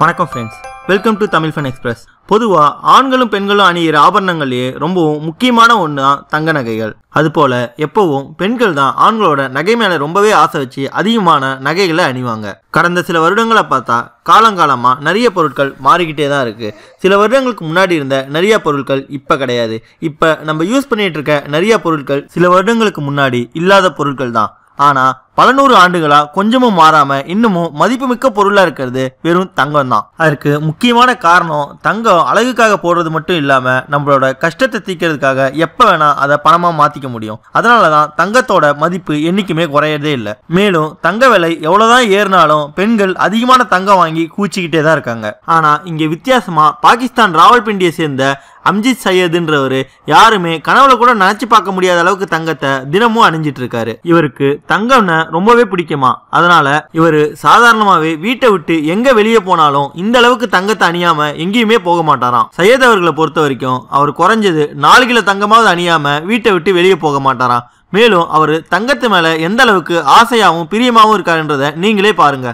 வணக்கம் friends welcome to Tamil fun express பொதுவாக ஆண்களும் பெண்களும் அணியிற ஆபரணங்கள்லேயே ரொம்பவும் முக்கியமான ஒன்று தான் தங்க நகைகள். அதுபோல் எப்போவும் பெண்கள் தான் ஆண்களோட நகை மேலே ரொம்பவே ஆசை வச்சு அதிகமான நகைகளை அணிவாங்க. கடந்த சில வருடங்களை பார்த்தா காலங்காலமாக நிறைய பொருட்கள் மாறிக்கிட்டே தான் இருக்குது சில வருடங்களுக்கு முன்னாடி இருந்த நிறைய பொருட்கள் இப்போ கிடையாது. இப்போ நம்ம யூஸ் பண்ணிகிட்டு இருக்க நிறைய பொருட்கள் சில வருடங்களுக்கு முன்னாடி இல்லாத பொருட்கள் தான். ஆனால் பல நூறு ஆண்டுகளா கொஞ்சமும் மாறாம இன்னமும் மதிப்புமிக்க பொருளா இருக்கிறது வெறும் தங்கம் தான் அதற்கு முக்கியமான காரணம் தங்கம் அழகுக்காக போடுறது மட்டும் இல்லாம நம்மளோட கஷ்டத்தை தீர்க்கிறதுக்காக எப்ப வேணா அதை பணமா மாத்திக்க முடியும். அதனாலதான் தங்கத்தோட மதிப்பு என்னைக்குமே குறையறதே இல்லை. மேலும் தங்க விலை எவ்வளவுதான் ஏறினாலும் பெண்கள் அதிகமான தங்கம் வாங்கி கூச்சிக்கிட்டே தான் இருக்காங்க. ஆனா இங்க வித்தியாசமா பாகிஸ்தான் ராவல்பிண்டியை சேர்ந்த அம்ஜித் சையதுன்றவர் யாருமே கனவுல கூட நினைச்சு பார்க்க முடியாத அளவுக்கு தங்கத்தை தினமும் அணிஞ்சிட்டு இருக்காரு. இவருக்கு தங்கம்னா ரொம்பவே பிடிக்குமா? அதனால இவர் சாதாரணமாவே வீட்டை விட்டு எங்க வெளியே போனாலும் இந்த அளவுக்கு தங்கத்தை அணியாம எங்கேயுமே போக மாட்டாராம். சையத் அவர்களை பொறுத்த வரைக்கும் அவர் குறைஞ்சது நாலு கிலோ தங்கமாவது அணியாம வீட்டை விட்டு வெளியே போக மாட்டாராம். மேலும் அவர் தங்கத்து மேல எந்த அளவுக்கு ஆசையாவும் பிரியமாவும் இருக்காருன்றத நீங்களே பாருங்க.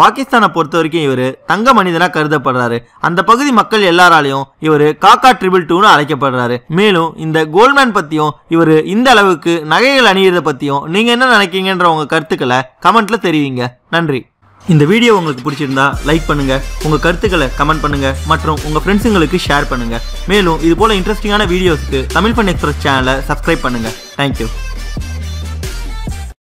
பாகிஸ்தானை பொறுத்த வரைக்கும் இவர் தங்க மனிதனாக கருதப்படுறாரு. அந்த பகுதி மக்கள் எல்லாராலையும் இவர் காக்கா ட்ரிபிள் டூன்னு அழைக்கப்படுறாரு. மேலும் இந்த கோல்மேன் பற்றியும் இவர் இந்த அளவுக்கு நகைகள் அணியிறத பற்றியும் நீங்கள் என்ன நினைக்கிறீங்கன்ற உங்கள் கருத்துக்களை கமெண்ட்டில் தெரிவிங்க. நன்றி. இந்த வீடியோ உங்களுக்கு பிடிச்சிருந்தா லைக் பண்ணுங்க. உங்க கருத்துக்களை கமெண்ட் பண்ணுங்க. மற்றும் உங்க ஃப்ரெண்ட்ஸுங்களுக்கு ஷேர் பண்ணுங்க. மேலும் இது போல இன்ட்ரெஸ்டிங்கான வீடியோஸ்க்கு தமிழ் பண் எக்ஸ்பிரஸ் சேனலை சப்ஸ்கிரைப் பண்ணுங்க. தேங்க்யூ